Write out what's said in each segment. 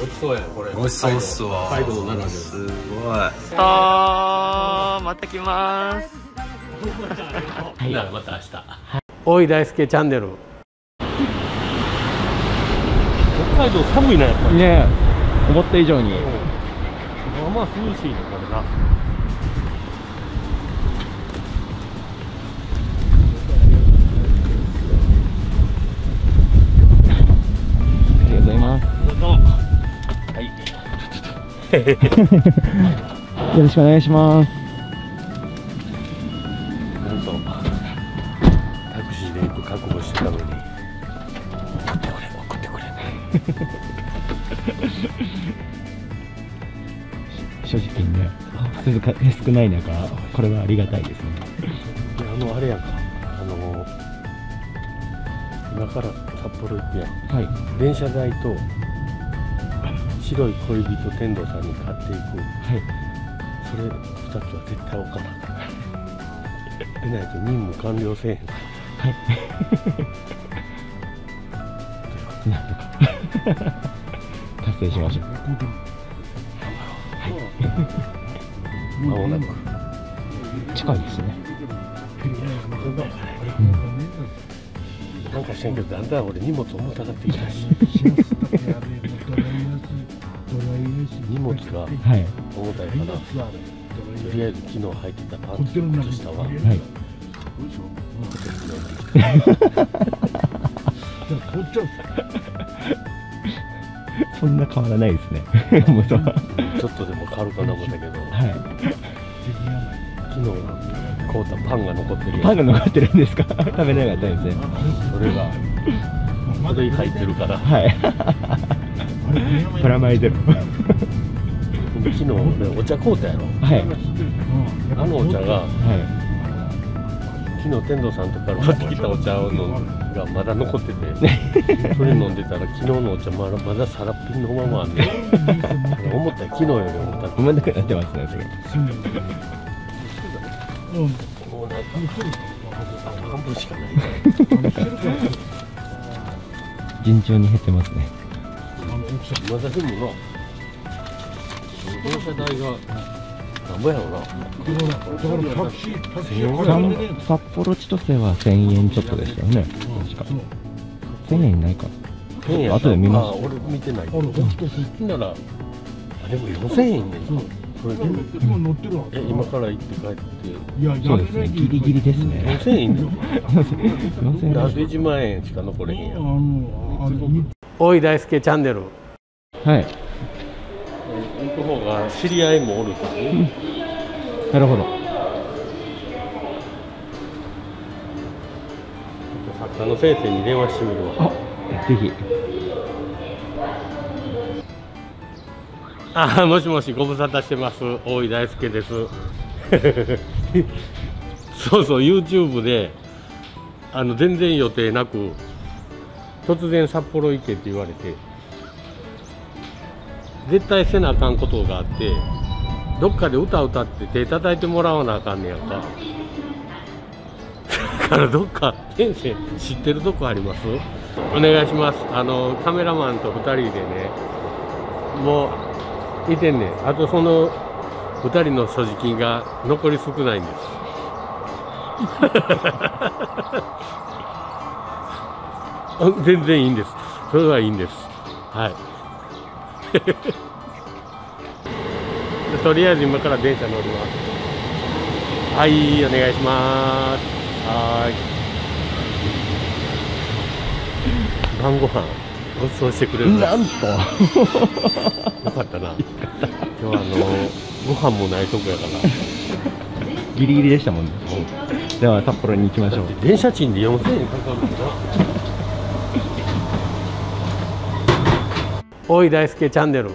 ごちそうやこれ。ごちそうっすわ。北海道ならで。はすごい。あまた来ますはい。また明日大井大輔チャンネル。北海道寒いなやっぱり。ね思った以上に。まあまあ涼しいねこれな よろしくお願いします。なんとタクシーで行く覚悟してたのに。送ってくれ送ってくれ正直ね少か少ない中これはありがたいですね。あのあれやんか。あの今から札幌行くやん。はい。電車代と白い恋人天童さんに買っていく。はい。それ2つは絶対置かなあかん。でないと任務完了せえへんはい。なんとか達成しましょう。間もなく近いですね。なんかしてんけどだんだん俺荷物重たがってきた。し荷物がはい。重たいからとりあえず昨日履いてたパンツと靴下は。はい。そんな変わらないですね。ちょっとでも軽かな思ったけどい。昨日買うたパンが残ってるパンが残ってるんですか？食べれなかったですね。それがそれ入ってるから。はい。プラマイゼロ昨日ねお茶買うたやろはいあのお茶がは昨日天童さんとから持ってきたお茶のがまだ残っててそれ飲んでたら昨日のお茶まだまださらっぴんのままあんね思った昨日より重たくい重たくなってますねそれもうなんか半分しかない順調に減ってますねまだでもな電車代がなんぼやろうなさ札幌千歳は1000円ちょっとでしたよね。確か。1000円ないか？1000円後で見ます。あ俺見てない。けどならあでも4000円。ねこれえ今から行って帰って。そうですね。ギリギリですね。4000円。だよ4000円。あと1万円しか残れへんやん。大井大輔チャンネル。はい。行く方が知り合いもおるからねなるほど。作家の先生に電話してみるわ。あぜひ。あもしもしご無沙汰してます。大井大輔です。そうそう YouTube であの全然予定なく突然札幌行けって言われて絶対せなあかんことがあってどっかで歌歌って手叩いてもらわなあかんねやんか。だからどっか先生知ってるとこあります？お願いします。あのカメラマンと2人でねもういてんねあとその2人の所持金が残り少ないんです。あ 全然いいんです。それはいいんです。はい。とりあえず今から電車乗りますはいお願いします。はい。晩ご飯ごちそうしてくれる。なんと。よかったな。今日はあのご飯もないとこやから。ギリギリでしたもんね。では札幌に行きましょう。電車賃で4000円かかるんだ大井大輔チャンネル。札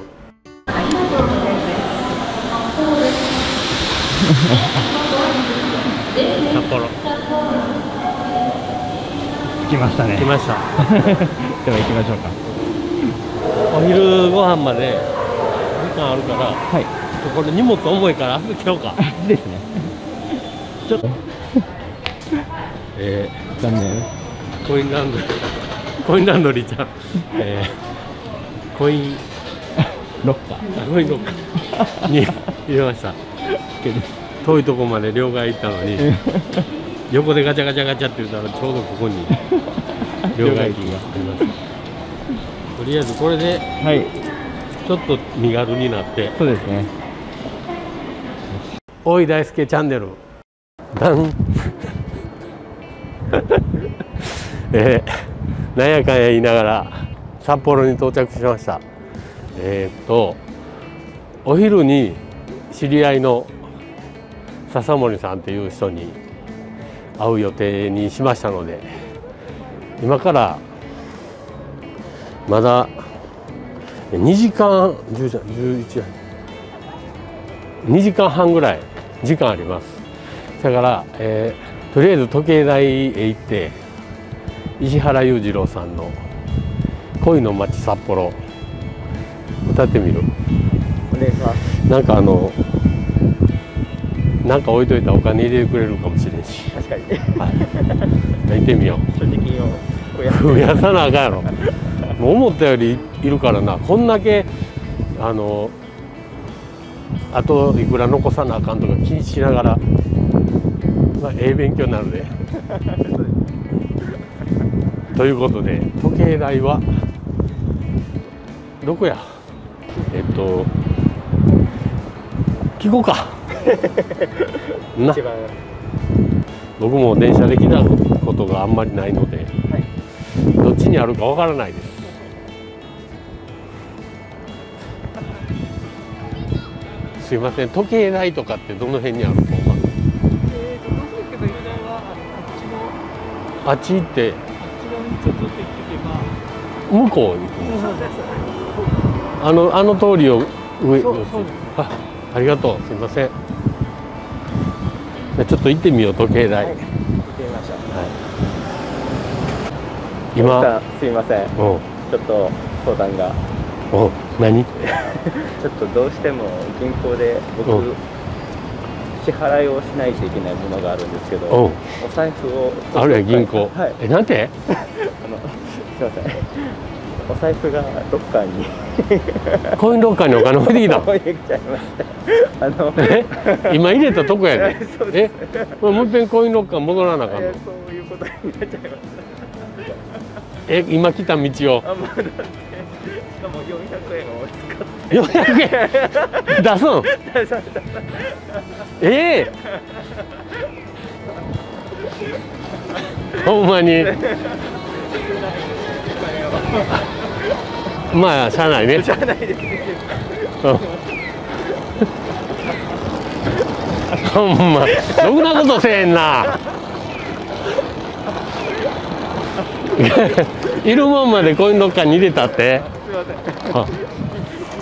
幌着きましたね来ました。では行きましょうかお昼ご飯まで時間あるから、はいこれ荷物重いから預けようか。ですねちょっと え残念ー、コインランドリー、コインランドリーちゃん。えー、コインロッカー。コインロッカー。に入れました。遠いとこまで両替行ったのに横でガチャガチャガチャって言ったらちょうどここに両替機があります。とりあえずこれではい。ちょっと身軽になってそうですね「おい大輔チャンネル」ダン。えー、なんやかんや言いながら札幌に到着しました。えーっとお昼に知り合いの笹森さんっていう人に会う予定にしましたので今からまだ2時間11時2時間半ぐらい時間あります。だから、えーとりあえず時計台へ行って石原裕次郎さんの「恋の街札幌」歌ってみる？お願いします。なんかあのなんか置いといたらお金入れてくれるかもしれんし、確かに。はい、行ってみよう。所持金を増やす。増やさなあかんやろ。もう思ったよりいるからな。こんだけあのあといくら残さなあかんとか気にしながら、まあ、ええ勉強になるで。ということで時計台はどこや？えっと聞こうか。な。僕も電車で来たことがあんまりないので、どっちにあるかわからないです。すいません。時計台とかってどの辺にあるのかえーと、どうするけど、油断はあっち行って。向こうに行くのそうです。あのあの通りを上そうそうあありがとう。すいません。ちょっと行ってみよう時計台、行ってみましょう。今。さんすいません。う。んちょっと相談が。う。ん何？ちょっとどうしても銀行で僕、う。ん支払いをしないといけないものがあるんですけど、う。んお財布をあるや銀行、はい。えなんて？あのすいませんお財布がロッカーに。コインロッカーにお金置いてきたあの。え？今入れたとこやで そうでえ？これもう一遍コインロッカー戻らなあかんの？えーそういうことになっちゃいましえ？今来た道を？しかも400円を使って。400円？出すん？ええ？ほんまに まあしゃあないね。じゃないです。うん。ほんま。ろくなことせえんな。いるもんまでコインロッカーに入れたって。すいません。あ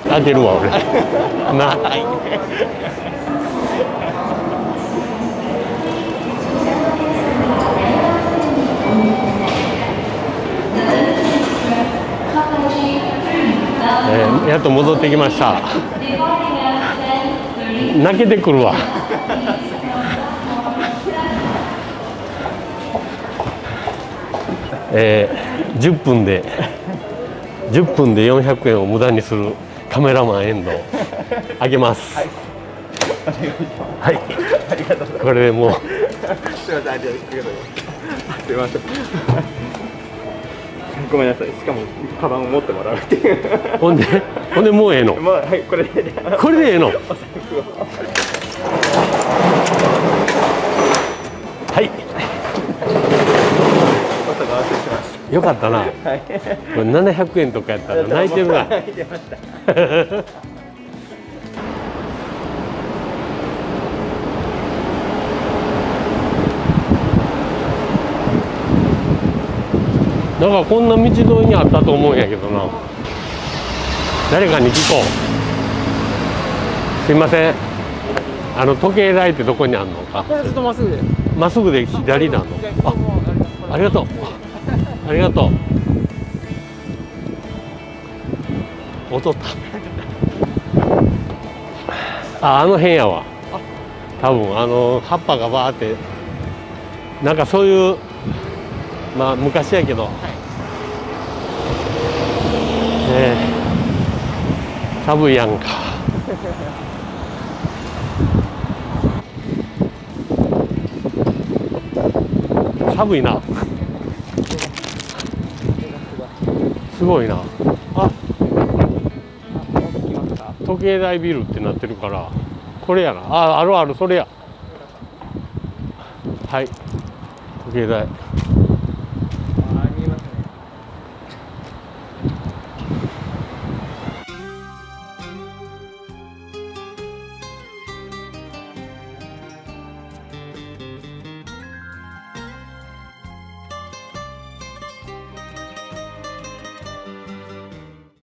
開けるわ俺。な。えーやっと戻ってきました。泣けてくるわ。えー、10分で10分で400円を無駄にするカメラマンエンドあげます。はい。ありがとうございます、これでもう。すい。ませんありがとうございますすいません。ごめんなさい。しかもカバンを持ってもらうっていう。ほんで？ほんでもうええの？まあはいこれで。これでええの？はい。よかったな。たはい。これ700円とかやったら泣いてるわ。泣いてましたなんかこんな道沿いにあったと思うんやけどな。誰かに聞こう。すいません。あの時計台ってどこにあんのか。これずっとまっすぐで。まっすぐで左なの。あありがとう。ありがとう。踊った。ああの辺やわ。多分あの葉っぱがバーってなんかそういうまあ昔やけど、えー寒いやんか。寒いな。すごいな。あ。時計台ビルってなってるからこれやな。ああるあるそれや。はい。時計台。